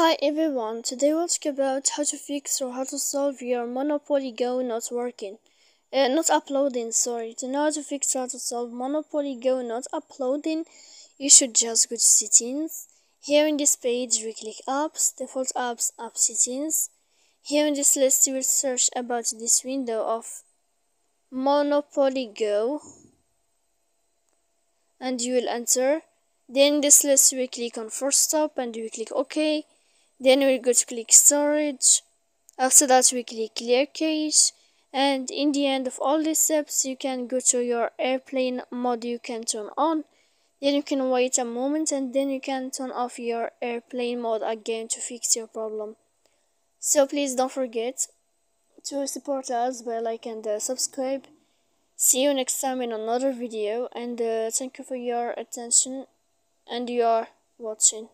Hi everyone, today we'll talk about how to fix or how to solve your Monopoly Go not working. Uh, not uploading, sorry. To know how to fix or how to solve Monopoly Go not uploading, you should just go to settings. Here in this page, we click apps, default apps, app settings. Here in this list, you will search about this window of Monopoly Go and you will enter then this list we click on force stop and we click OK. Then we go to click storage. After that we click clear cache. And in the end of all these steps you can go to your airplane mode you can turn on. Then you can wait a moment and then you can turn off your airplane mode again to fix your problem. So please don't forget to support us by like and uh, subscribe. See you next time in another video and uh, thank you for your attention and you are watching